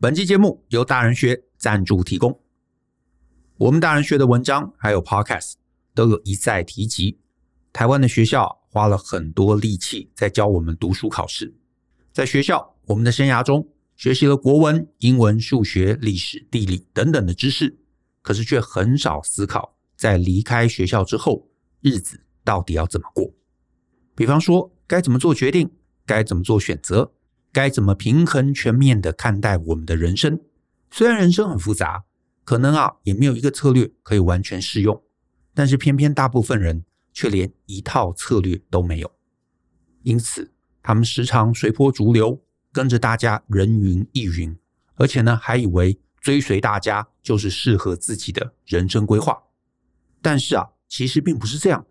本期节目由大人学赞助提供。我们大人学的文章还有 Podcast 都有一再提及，台湾的学校花了很多力气在教我们读书考试。在学校，我们的生涯中学习了国文、英文、数学、历史、地理等等的知识，可是却很少思考，在离开学校之后，日子到底要怎么过。比方说，该怎么做决定，该怎么做选择。该怎么平衡全面的看待我们的人生？虽然人生很复杂，可能啊也没有一个策略可以完全适用，但是偏偏大部分人却连一套策略都没有，因此他们时常随波逐流，跟着大家人云亦云，而且呢还以为追随大家就是适合自己的人生规划。但是啊，其实并不是这样。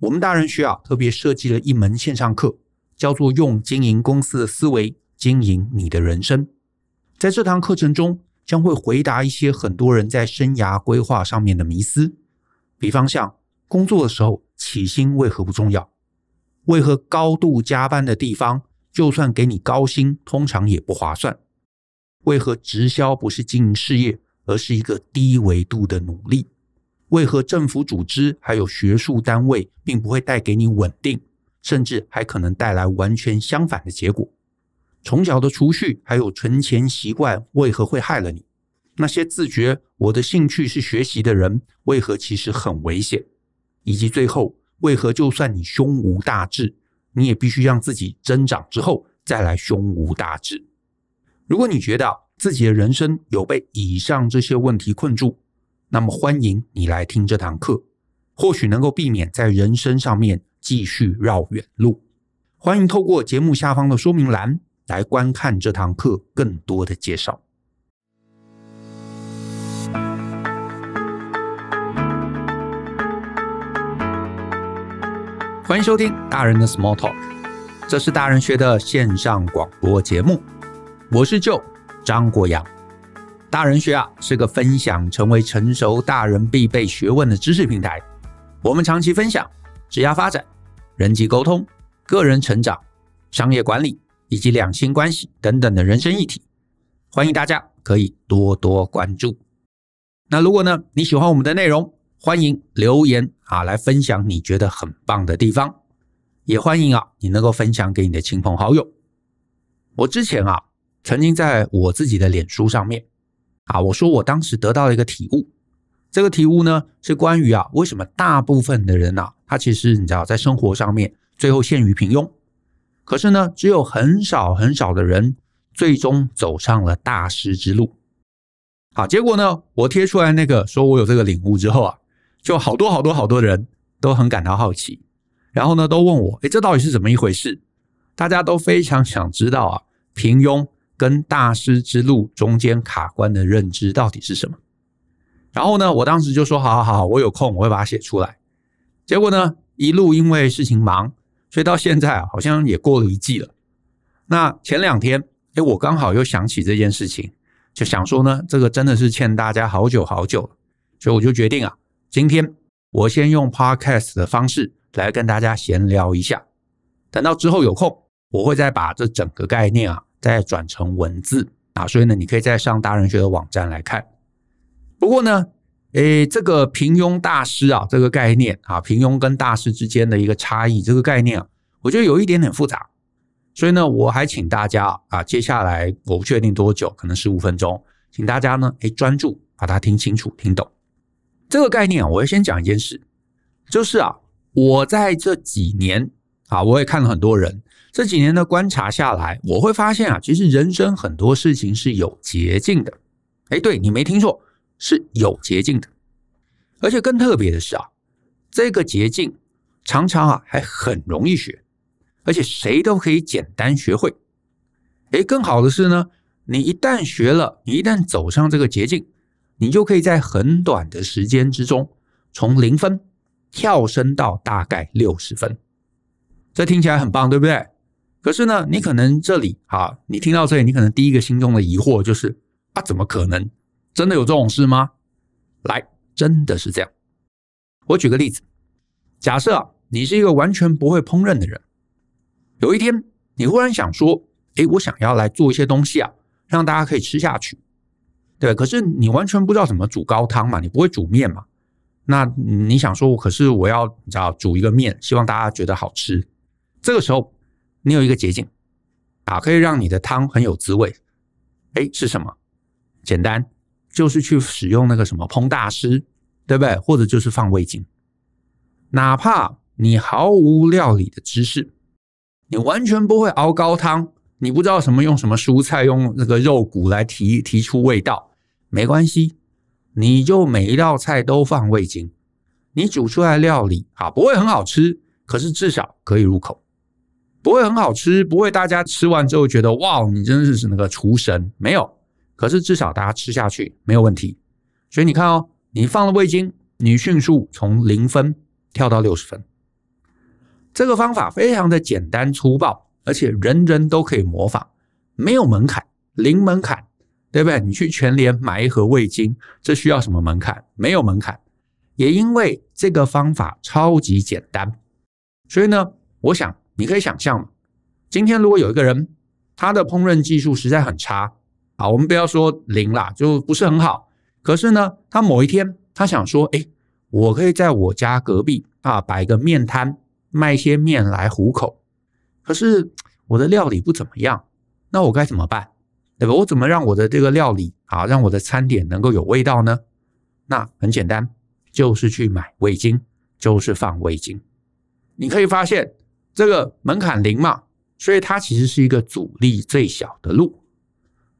我们大人学啊特别设计了一门线上课。叫做用经营公司的思维经营你的人生。在这堂课程中，将会回答一些很多人在生涯规划上面的迷思，比方像工作的时候起薪为何不重要？为何高度加班的地方，就算给你高薪，通常也不划算？为何直销不是经营事业，而是一个低维度的努力？为何政府组织还有学术单位，并不会带给你稳定？甚至还可能带来完全相反的结果。从小的储蓄还有存钱习惯为何会害了你？那些自觉我的兴趣是学习的人，为何其实很危险？以及最后，为何就算你胸无大志，你也必须让自己增长之后再来胸无大志？如果你觉得自己的人生有被以上这些问题困住，那么欢迎你来听这堂课，或许能够避免在人生上面。继续绕远路，欢迎透过节目下方的说明栏来观看这堂课更多的介绍。欢迎收听大人的 Small Talk，这是大人学的线上广播节目，我是舅张国阳。大人学啊是个分享成为成熟大人必备学问的知识平台，我们长期分享职业发展。人际沟通、个人成长、商业管理以及两性关系等等的人生议题，欢迎大家可以多多关注。那如果呢你喜欢我们的内容，欢迎留言啊来分享你觉得很棒的地方，也欢迎啊你能够分享给你的亲朋好友。我之前啊曾经在我自己的脸书上面啊我说我当时得到了一个体悟。这个题目呢是关于啊，为什么大部分的人啊，他其实你知道，在生活上面最后陷于平庸，可是呢，只有很少很少的人最终走上了大师之路。好，结果呢，我贴出来那个说我有这个领悟之后啊，就好多好多好多人都很感到好奇，然后呢，都问我，哎，这到底是怎么一回事？大家都非常想知道啊，平庸跟大师之路中间卡关的认知到底是什么？然后呢，我当时就说：好好好，我有空我会把它写出来。结果呢，一路因为事情忙，所以到现在啊，好像也过了一季了。那前两天，哎，我刚好又想起这件事情，就想说呢，这个真的是欠大家好久好久了，所以我就决定啊，今天我先用 podcast 的方式来跟大家闲聊一下。等到之后有空，我会再把这整个概念啊，再转成文字啊，所以呢，你可以再上大人学的网站来看。不过呢，诶，这个平庸大师啊，这个概念啊，平庸跟大师之间的一个差异，这个概念啊，我觉得有一点点复杂。所以呢，我还请大家啊，接下来我不确定多久，可能十五分钟，请大家呢，诶，专注把它听清楚、听懂。这个概念啊，我要先讲一件事，就是啊，我在这几年啊，我也看了很多人，这几年的观察下来，我会发现啊，其实人生很多事情是有捷径的。哎，对你没听错。是有捷径的，而且更特别的是啊，这个捷径常常啊还很容易学，而且谁都可以简单学会。哎，更好的是呢，你一旦学了，你一旦走上这个捷径，你就可以在很短的时间之中，从零分跳升到大概六十分。这听起来很棒，对不对？可是呢，你可能这里啊，你听到这里，你可能第一个心中的疑惑就是啊，怎么可能？真的有这种事吗？来，真的是这样。我举个例子，假设你是一个完全不会烹饪的人，有一天你忽然想说：“哎，我想要来做一些东西啊，让大家可以吃下去，对可是你完全不知道怎么煮高汤嘛，你不会煮面嘛？那你想说，可是我要你知道煮一个面，希望大家觉得好吃。这个时候，你有一个捷径啊，可以让你的汤很有滋味。哎，是什么？简单，就是去使用那个什么烹大师，对不对？或者就是放味精。哪怕你毫无料理的知识，你完全不会熬高汤，你不知道什么用什么蔬菜，用那个肉骨来提提出味道，没关系。你就每一道菜都放味精，你煮出来料理啊不会很好吃，可是至少可以入口。不会很好吃，不会大家吃完之后觉得哇，你真的是那个厨神，没有。可是至少大家吃下去没有问题。所以你看哦，你放了味精，你迅速从零分跳到六十分。这个方法非常的简单粗暴，而且人人都可以模仿，没有门槛，零门槛。对不对？你去全联买一盒味精，这需要什么门槛？没有门槛。也因为这个方法超级简单，所以呢，我想你可以想象嘛，今天如果有一个人，他的烹饪技术实在很差，啊，我们不要说零啦，就不是很好。可是呢，他某一天他想说，哎，我可以在我家隔壁啊摆个面摊，卖一些面来糊口。可是我的料理不怎么样，那我该怎么办？对吧？我怎么让我的这个料理啊，让我的餐点能够有味道呢？那很简单，就是去买味精，就是放味精。你可以发现这个门槛零嘛，所以它其实是一个阻力最小的路。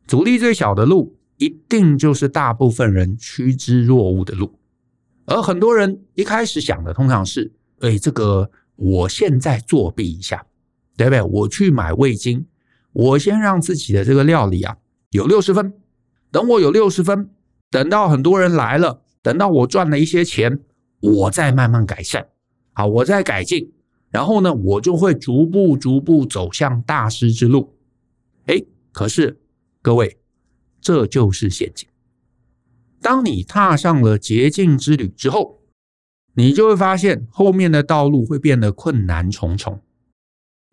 阻力最小的路，一定就是大部分人趋之若鹜的路。而很多人一开始想的通常是：哎，这个我现在作弊一下，对不对？我去买味精。我先让自己的这个料理啊有六十分，等我有六十分，等到很多人来了，等到我赚了一些钱，我再慢慢改善，好，我再改进，然后呢，我就会逐步逐步走向大师之路。哎，可是各位，这就是陷阱。当你踏上了捷径之旅之后，你就会发现后面的道路会变得困难重重，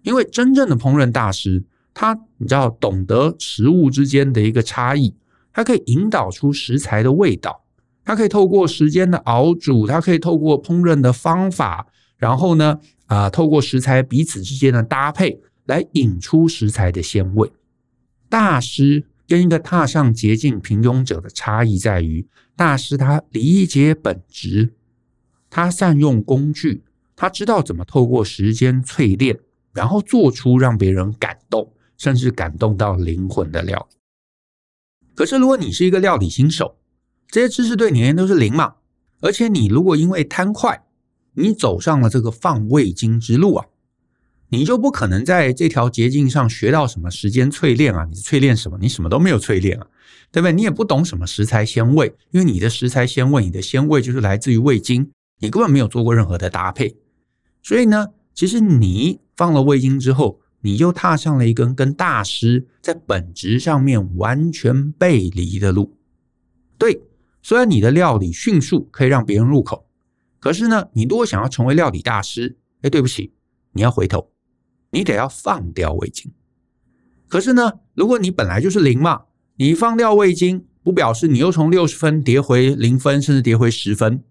因为真正的烹饪大师。他，你知道，懂得食物之间的一个差异，他可以引导出食材的味道，他可以透过时间的熬煮，他可以透过烹饪的方法，然后呢，啊，透过食材彼此之间的搭配，来引出食材的鲜味。大师跟一个踏上捷径平庸者的差异在于，大师他理解本质，他善用工具，他知道怎么透过时间淬炼，然后做出让别人感动。甚至感动到灵魂的料理。可是，如果你是一个料理新手，这些知识对你而言都是零嘛？而且，你如果因为贪快，你走上了这个放味精之路啊，你就不可能在这条捷径上学到什么时间淬炼啊？你淬炼什么？你什么都没有淬炼啊，对不对？你也不懂什么食材鲜味，因为你的食材鲜味，你的鲜味就是来自于味精，你根本没有做过任何的搭配。所以呢，其实你放了味精之后。你就踏上了一根跟大师在本质上面完全背离的路。对，虽然你的料理迅速可以让别人入口，可是呢，你如果想要成为料理大师，哎，对不起，你要回头，你得要放掉味精。可是呢，如果你本来就是零嘛，你放掉味精，不表示你又从六十分跌回零分，甚至跌回十分。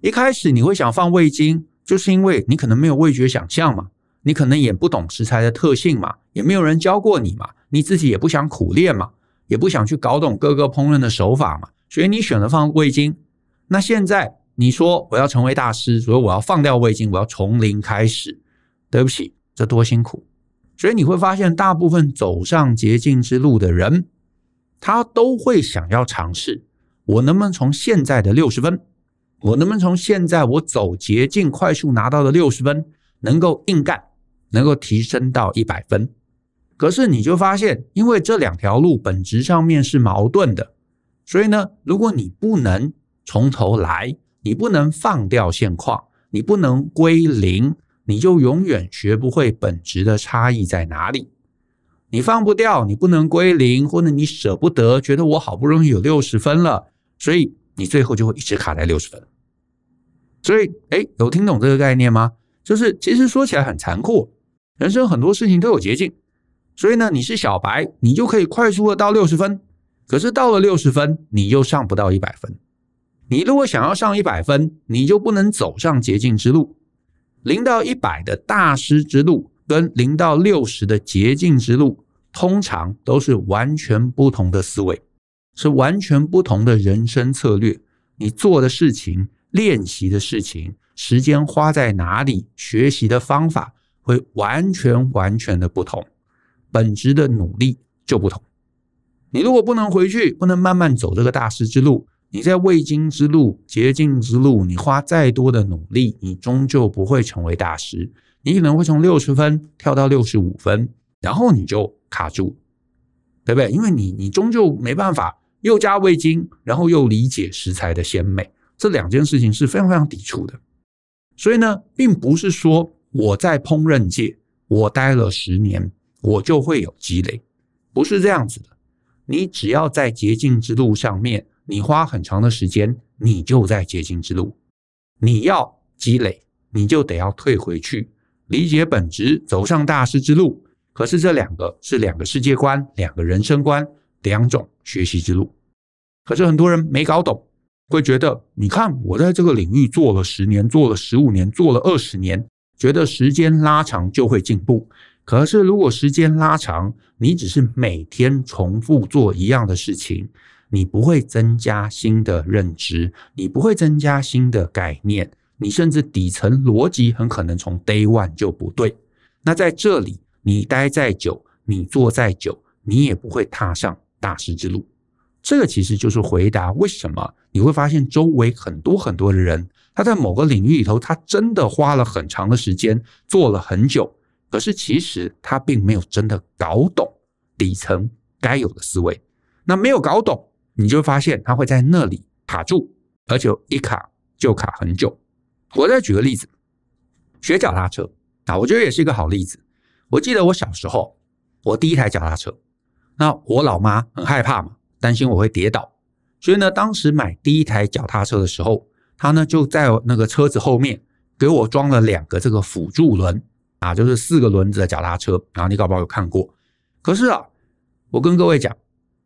一开始你会想放味精，就是因为你可能没有味觉想象嘛。你可能也不懂食材的特性嘛，也没有人教过你嘛，你自己也不想苦练嘛，也不想去搞懂各个烹饪的手法嘛，所以你选择放味精。那现在你说我要成为大师，所以我要放掉味精，我要从零开始。对不起，这多辛苦。所以你会发现，大部分走上捷径之路的人，他都会想要尝试：我能不能从现在的六十分，我能不能从现在我走捷径快速拿到的六十分，能够硬干？能够提升到一百分，可是你就发现，因为这两条路本质上面是矛盾的，所以呢，如果你不能从头来，你不能放掉现况，你不能归零，你就永远学不会本质的差异在哪里。你放不掉，你不能归零，或者你舍不得，觉得我好不容易有六十分了，所以你最后就会一直卡在六十分。所以，哎，有听懂这个概念吗？就是其实说起来很残酷。人生很多事情都有捷径，所以呢，你是小白，你就可以快速的到六十分。可是到了六十分，你又上不到一百分。你如果想要上一百分，你就不能走上捷径之路。零到一百的大师之路，跟零到六十的捷径之路，通常都是完全不同的思维，是完全不同的人生策略。你做的事情、练习的事情、时间花在哪里、学习的方法，会完全完全的不同，本质的努力就不同。你如果不能回去，不能慢慢走这个大师之路，你在未经之路、捷径之路，你花再多的努力，你终究不会成为大师。你可能会从六十分跳到六十五分，然后你就卡住，对不对？因为你你终究没办法又加味精，然后又理解食材的鲜美，这两件事情是非常非常抵触的。所以呢，并不是说我在烹饪界我待了十年，我就会有积累，不是这样子的。你只要在捷径之路上面，你花很长的时间，你就在捷径之路。你要积累，你就得要退回去，理解本质，走上大师之路。可是这两个是两个世界观、两个人生观、两种学习之路。可是很多人没搞懂，会觉得，你看我在这个领域做了十年，做了十五年，做了二十年，觉得时间拉长就会进步。可是，如果时间拉长，你只是每天重复做一样的事情，你不会增加新的认知，你不会增加新的概念，你甚至底层逻辑很可能从 day one 就不对。那在这里，你待再久，你做再久，你也不会踏上大师之路。这个其实就是回答为什么你会发现周围很多很多的人，他在某个领域里头，他真的花了很长的时间，做了很久。可是，其实他并没有真的搞懂底层该有的思维。那没有搞懂，你就发现它会在那里卡住，而且一卡就卡很久。我再举个例子，学脚踏车啊，我觉得也是一个好例子。我记得我小时候，我第一台脚踏车，那我老妈很害怕嘛，担心我会跌倒，所以呢，当时买第一台脚踏车的时候，她呢就在那个车子后面给我装了两个这个辅助轮。啊，就是四个轮子的脚踏车，然后你搞不好有看过。可是啊，我跟各位讲，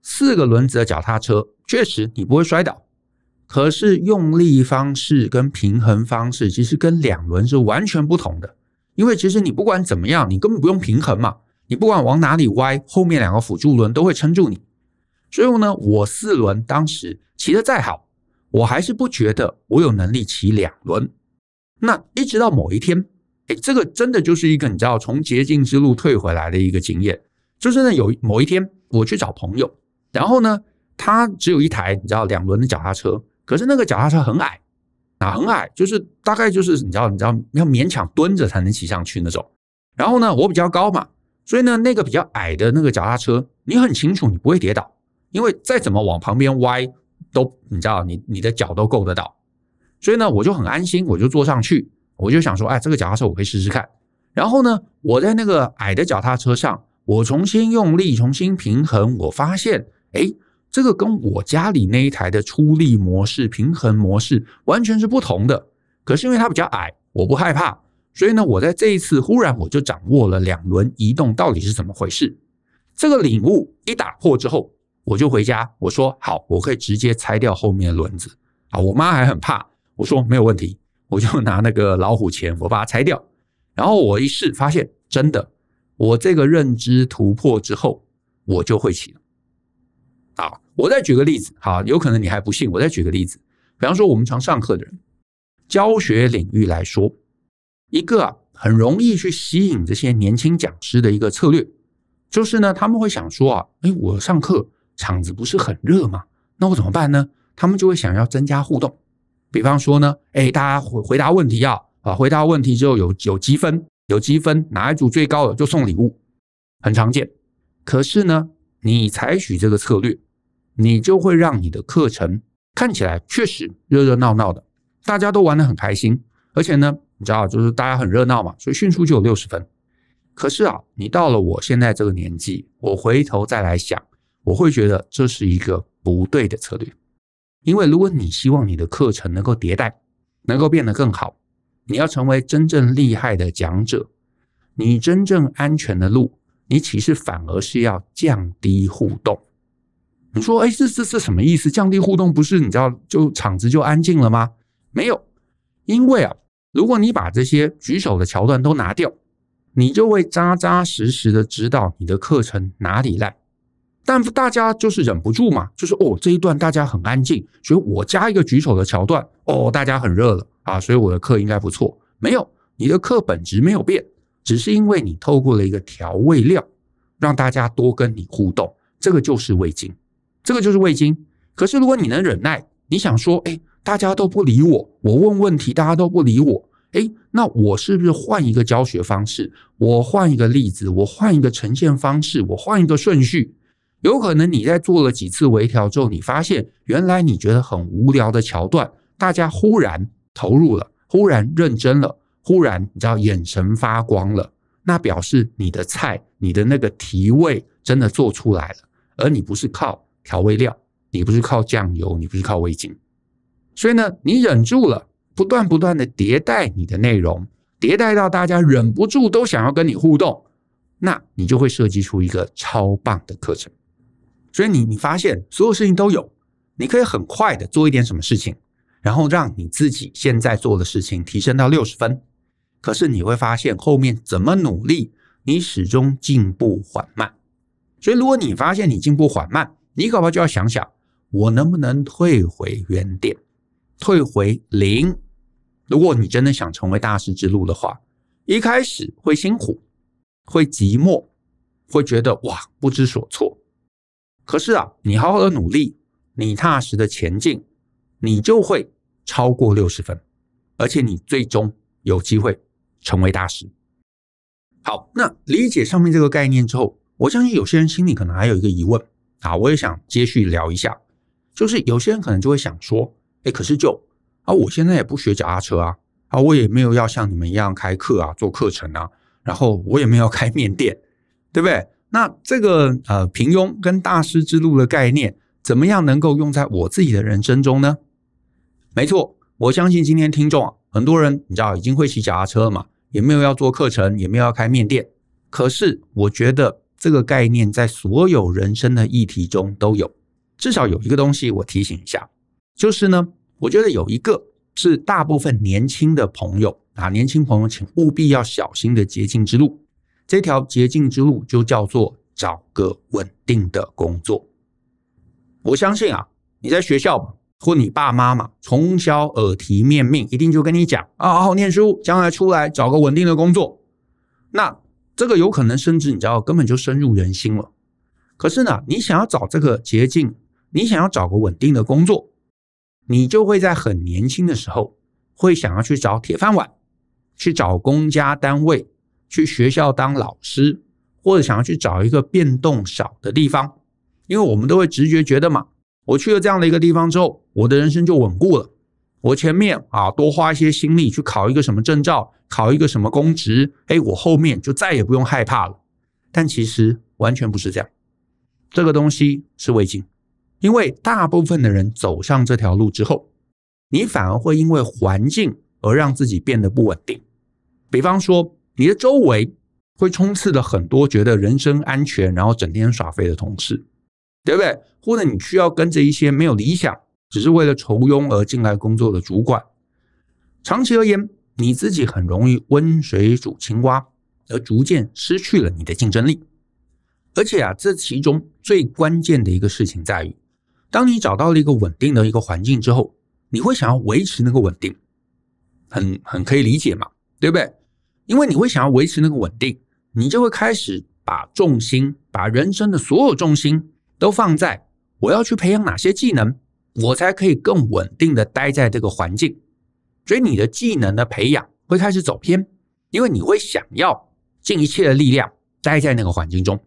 四个轮子的脚踏车确实你不会摔倒，可是用力方式跟平衡方式其实跟两轮是完全不同的。因为其实你不管怎么样，你根本不用平衡嘛，你不管往哪里歪，后面两个辅助轮都会撑住你。所以呢，我四轮当时骑得再好，我还是不觉得我有能力骑两轮。那一直到某一天。哎，这个真的就是一个你知道从捷径之路退回来的一个经验。就是呢，有某一天我去找朋友，然后呢，他只有一台你知道两轮的脚踏车，可是那个脚踏车很矮啊，很矮，就是大概就是你知道你知道要勉强蹲着才能骑上去那种。然后呢，我比较高嘛，所以呢，那个比较矮的那个脚踏车，你很清楚你不会跌倒，因为再怎么往旁边歪都你知道你你的脚都够得到。所以呢，我就很安心，我就坐上去。我就想说，哎，这个脚踏车我可以试试看。然后呢，我在那个矮的脚踏车上，我重新用力，重新平衡，我发现，哎，这个跟我家里那一台的出力模式、平衡模式完全是不同的。可是因为它比较矮，我不害怕，所以呢，我在这一次忽然我就掌握了两轮移动到底是怎么回事。这个领悟一打破之后，我就回家，我说好，我可以直接拆掉后面的轮子啊。我妈还很怕，我说没有问题。我就拿那个老虎钳，我把它拆掉，然后我一试，发现真的，我这个认知突破之后，我就会骑了。啊，我再举个例子，好，有可能你还不信，我再举个例子，比方说我们常上课的人，教学领域来说，一个啊很容易去吸引这些年轻讲师的一个策略，就是呢，他们会想说啊，哎，我上课场子不是很热吗？那我怎么办呢？他们就会想要增加互动。比方说呢，哎，大家回回答问题要啊，回答问题之后有有积分，有积分哪一组最高的就送礼物，很常见。可是呢，你采取这个策略，你就会让你的课程看起来确实热热闹闹的，大家都玩得很开心，而且呢，你知道就是大家很热闹嘛，所以迅速就有六十分。可是啊，你到了我现在这个年纪，我回头再来想，我会觉得这是一个不对的策略。因为如果你希望你的课程能够迭代，能够变得更好，你要成为真正厉害的讲者，你真正安全的路你其实反而是要降低互动。你说，哎，这这这什么意思？降低互动不是你知道就场子就安静了吗？没有，因为啊，如果你把这些举手的桥段都拿掉，你就会扎扎实实的知道你的课程哪里烂。但大家就是忍不住嘛，就是哦这一段大家很安静，所以我加一个举手的桥段，哦大家很热了啊，所以我的课应该不错。没有，你的课本质没有变，只是因为你透过了一个调味料，让大家多跟你互动，这个就是味精，这个就是味精。可是如果你能忍耐，你想说，哎，大家都不理我，我问问题大家都不理我，哎，那我是不是换一个教学方式？我换一个例子，我换一个呈现方式，我换一个顺序？有可能你在做了几次微调之后，你发现原来你觉得很无聊的桥段，大家忽然投入了，忽然认真了，忽然你知道眼神发光了，那表示你的菜、你的那个提味真的做出来了，而你不是靠调味料，你不是靠酱油，你不是靠味精，所以呢，你忍住了，不断不断的迭代你的内容，迭代到大家忍不住都想要跟你互动，那你就会设计出一个超棒的课程。所以你你发现所有事情都有，你可以很快的做一点什么事情，然后让你自己现在做的事情提升到六十分。可是你会发现后面怎么努力，你始终进步缓慢。所以如果你发现你进步缓慢，你搞不好就要想想，我能不能退回原点，退回零。如果你真的想成为大师之路的话，一开始会辛苦，会寂寞，会觉得哇不知所措。可是啊，你好好的努力，你踏实的前进，你就会超过六十分，而且你最终有机会成为大师。好，那理解上面这个概念之后，我相信有些人心里可能还有一个疑问啊，我也想接续聊一下，就是有些人可能就会想说，哎，可是就啊，我现在也不学脚踏车啊，啊，我也没有要像你们一样开课啊，做课程啊，然后我也没有开面店，对不对？那这个呃平庸跟大师之路的概念，怎么样能够用在我自己的人生中呢？没错，我相信今天听众啊，很多人你知道已经会骑脚踏车了嘛，也没有要做课程，也没有要开面店。可是我觉得这个概念在所有人生的议题中都有，至少有一个东西我提醒一下，就是呢，我觉得有一个是大部分年轻的朋友啊，年轻朋友请务必要小心的捷径之路。这条捷径之路就叫做找个稳定的工作。我相信啊，你在学校，或你爸妈嘛，从小耳提面命，一定就跟你讲啊，好好念书，将来出来找个稳定的工作。那这个有可能甚至你知道根本就深入人心了。可是呢，你想要找这个捷径，你想要找个稳定的工作，你就会在很年轻的时候会想要去找铁饭碗，去找公家单位。去学校当老师，或者想要去找一个变动少的地方，因为我们都会直觉觉得嘛，我去了这样的一个地方之后，我的人生就稳固了。我前面啊多花一些心力去考一个什么证照，考一个什么公职，哎，我后面就再也不用害怕了。但其实完全不是这样，这个东西是未尽，因为大部分的人走上这条路之后，你反而会因为环境而让自己变得不稳定。比方说。你的周围会充斥了很多觉得人身安全，然后整天耍废的同事，对不对？或者你需要跟着一些没有理想，只是为了酬庸而进来工作的主管。长期而言，你自己很容易温水煮青蛙，而逐渐失去了你的竞争力。而且啊，这其中最关键的一个事情在于，当你找到了一个稳定的一个环境之后，你会想要维持那个稳定，很很可以理解嘛，对不对？因为你会想要维持那个稳定，你就会开始把重心、把人生的所有重心都放在我要去培养哪些技能，我才可以更稳定的待在这个环境。所以你的技能的培养会开始走偏，因为你会想要尽一切的力量待在那个环境中。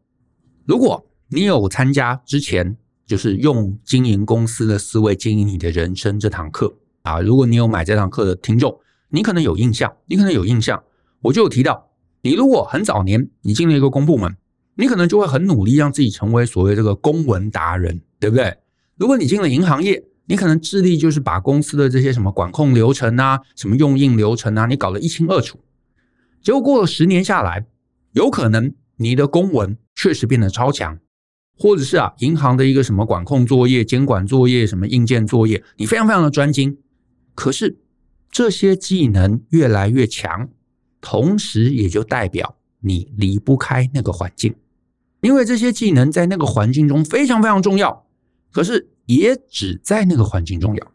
如果你有参加之前就是用经营公司的思维经营你的人生这堂课啊，如果你有买这堂课的听众，你可能有印象，你可能有印象。我就有提到，你如果很早年你进了一个公部门，你可能就会很努力让自己成为所谓这个公文达人，对不对？如果你进了银行业，你可能致力就是把公司的这些什么管控流程啊、什么用印流程啊，你搞得一清二楚。结果过了十年下来，有可能你的公文确实变得超强，或者是啊，银行的一个什么管控作业、监管作业、什么硬件作业，你非常非常的专精。可是这些技能越来越强，同时也就代表你离不开那个环境，因为这些技能在那个环境中非常非常重要。可是也只在那个环境重要。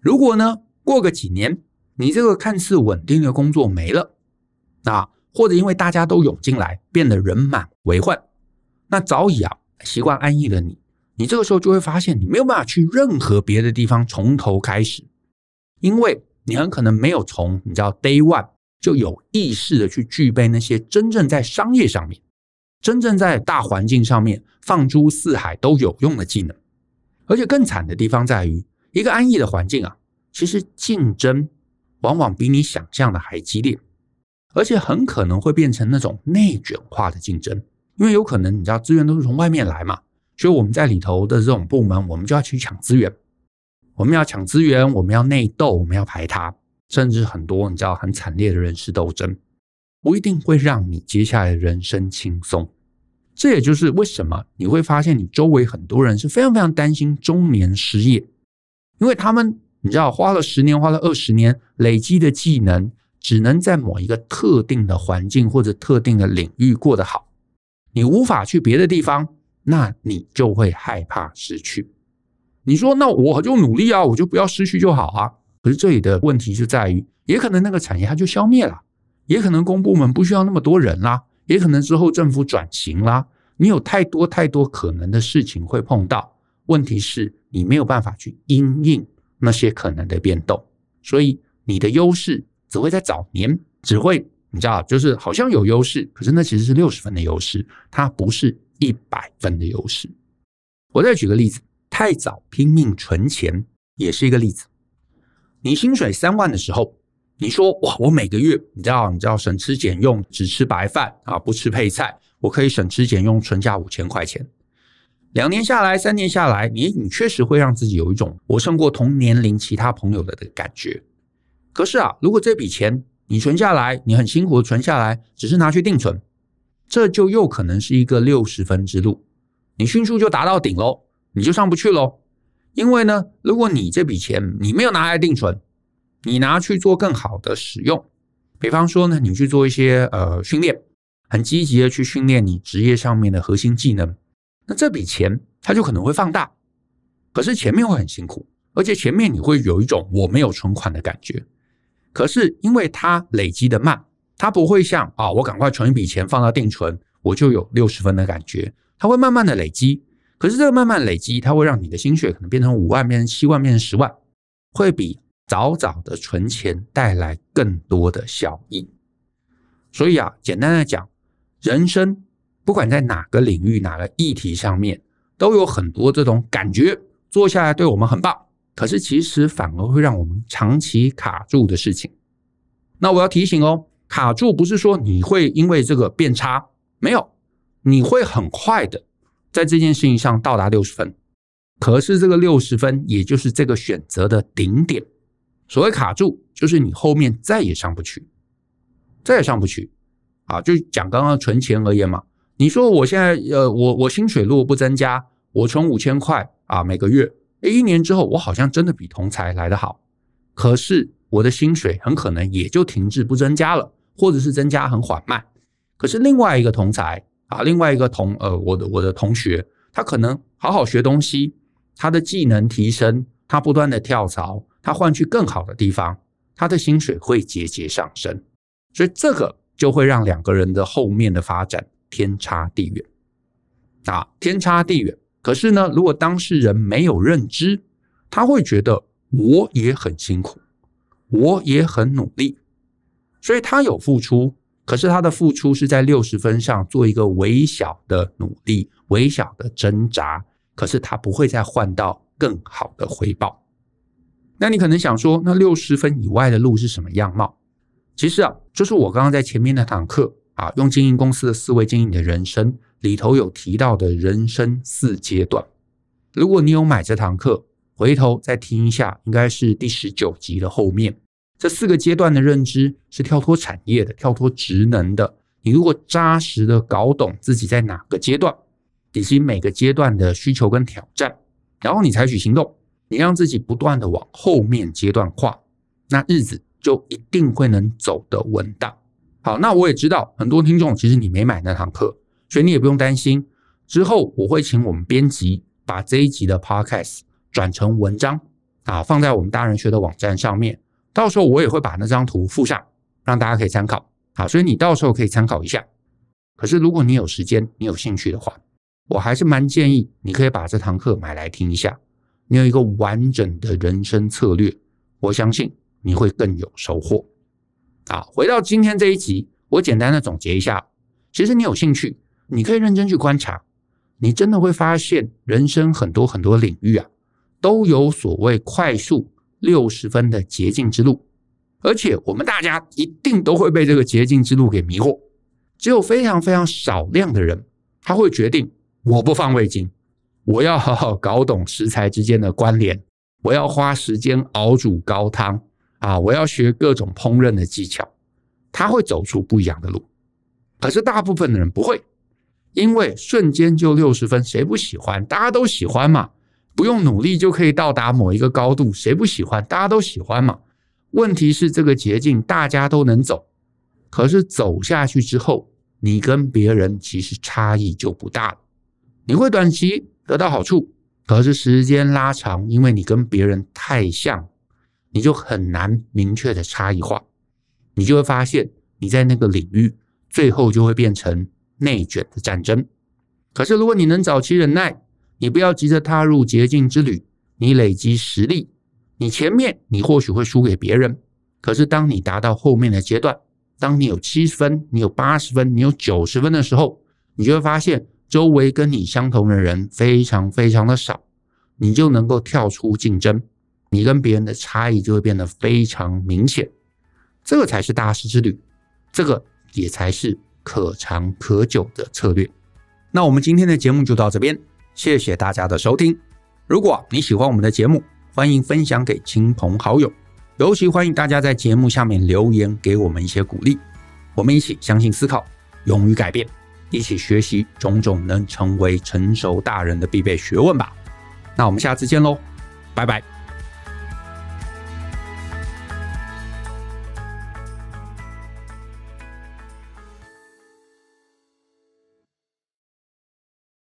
如果呢，过个几年，你这个看似稳定的工作没了，啊或者因为大家都涌进来，变得人满为患，那早已啊习惯安逸的你，你这个时候就会发现，你没有办法去任何别的地方从头开始，因为你很可能没有从你知道 day one 就有意识的去具备那些真正在商业上面、真正在大环境上面放诸四海都有用的技能。而且更惨的地方在于，一个安逸的环境啊，其实竞争。往往比你想象的还激烈，而且很可能会变成那种内卷化的竞争，因为有可能你知道资源都是从外面来嘛，所以我们在里头的这种部门，我们就要去抢资源，我们要抢资源，我们要内斗，我们要排他，甚至很多你知道很惨烈的人事斗争，不一定会让你接下来的人生轻松。这也就是为什么你会发现你周围很多人是非常非常担心中年失业，因为他们。你知道，花了十年，花了二十年累积的技能，只能在某一个特定的环境或者特定的领域过得好，你无法去别的地方，那你就会害怕失去。你说，那我就努力啊，我就不要失去就好啊。可是这里的问题就在于，也可能那个产业它就消灭了，也可能公部门不需要那么多人啦，也可能之后政府转型啦，你有太多太多可能的事情会碰到。问题是你没有办法去因应。那些可能的变动，所以你的优势只会在早年，只会你知道，就是好像有优势，可是那其实是六十分的优势，它不是一百分的优势。我再举个例子，太早拼命存钱也是一个例子。你薪水三万的时候，你说哇，我每个月你知道，你知道省吃俭用，只吃白饭啊，不吃配菜，我可以省吃俭用存下五千块钱。两年下来，三年下来，你你确实会让自己有一种我胜过同年龄其他朋友的的感觉。可是啊，如果这笔钱你存下来，你很辛苦的存下来，只是拿去定存，这就又可能是一个六十分之路，你迅速就达到顶喽，你就上不去喽。因为呢，如果你这笔钱你没有拿来定存，你拿去做更好的使用，比方说呢，你去做一些呃训练，很积极的去训练你职业上面的核心技能。那这笔钱它就可能会放大，可是前面会很辛苦，而且前面你会有一种我没有存款的感觉。可是因为它累积的慢，它不会像啊，我赶快存一笔钱放到定存，我就有六十分的感觉。它会慢慢的累积，可是这个慢慢累积，它会让你的心血可能变成五万，变成七万，变成十万，会比早早的存钱带来更多的效益。所以啊，简单的讲，人生。不管在哪个领域、哪个议题上面，都有很多这种感觉，做下来对我们很棒，可是其实反而会让我们长期卡住的事情。那我要提醒哦，卡住不是说你会因为这个变差，没有，你会很快的在这件事情上到达六十分。可是这个六十分，也就是这个选择的顶点。所谓卡住，就是你后面再也上不去，再也上不去。啊，就讲刚刚存钱而言嘛。你说我现在呃，我我薪水如果不增加，我存五千块啊，每个月，一年之后我好像真的比同才来得好，可是我的薪水很可能也就停滞不增加了，或者是增加很缓慢。可是另外一个同才啊，另外一个同呃，我的我的同学，他可能好好学东西，他的技能提升，他不断的跳槽，他换去更好的地方，他的薪水会节节上升，所以这个就会让两个人的后面的发展。天差地远啊，天差地远。可是呢，如果当事人没有认知，他会觉得我也很辛苦，我也很努力，所以他有付出。可是他的付出是在六十分上做一个微小的努力、微小的挣扎，可是他不会再换到更好的回报。那你可能想说，那六十分以外的路是什么样貌？其实啊，就是我刚刚在前面那堂课。啊，用经营公司的思维经营你的人生里头有提到的人生四阶段。如果你有买这堂课，回头再听一下，应该是第十九集的后面。这四个阶段的认知是跳脱产业的、跳脱职能的，你如果扎实的搞懂自己在哪个阶段，以及每个阶段的需求跟挑战，然后你采取行动，你让自己不断的往后面阶段跨，那日子就一定会能走得稳当。好，那我也知道很多听众其实你没买那堂课，所以你也不用担心。之后我会请我们编辑把这一集的 podcast 转成文章啊，放在我们大人学的网站上面。到时候我也会把那张图附上，让大家可以参考。好，所以你到时候可以参考一下。可是如果你有时间，你有兴趣的话，我还是蛮建议你可以把这堂课买来听一下。你有一个完整的人生策略，我相信你会更有收获。啊，回到今天这一集，我简单的总结一下。其实你有兴趣，你可以认真去观察，你真的会发现人生很多很多领域啊，都有所谓快速六十分的捷径之路，而且我们大家一定都会被这个捷径之路给迷惑。只有非常非常少量的人，他会决定我不放味精，我要好好搞懂食材之间的关联，我要花时间熬煮高汤。啊！我要学各种烹饪的技巧，他会走出不一样的路。可是大部分的人不会，因为瞬间就六十分，谁不喜欢？大家都喜欢嘛，不用努力就可以到达某一个高度，谁不喜欢？大家都喜欢嘛。问题是这个捷径大家都能走，可是走下去之后，你跟别人其实差异就不大了。你会短期得到好处，可是时间拉长，因为你跟别人太像。你就很难明确的差异化，你就会发现你在那个领域最后就会变成内卷的战争。可是如果你能早期忍耐，你不要急着踏入捷径之旅，你累积实力，你前面你或许会输给别人，可是当你达到后面的阶段，当你有七十分，你有八十分，你有九十分的时候，你就会发现周围跟你相同的人非常非常的少，你就能够跳出竞争。你跟别人的差异就会变得非常明显，这个才是大师之旅，这个也才是可长可久的策略。那我们今天的节目就到这边，谢谢大家的收听。如果你喜欢我们的节目，欢迎分享给亲朋好友，尤其欢迎大家在节目下面留言给我们一些鼓励。我们一起相信、思考、勇于改变，一起学习种种能成为成熟大人的必备学问吧。那我们下次见喽，拜拜。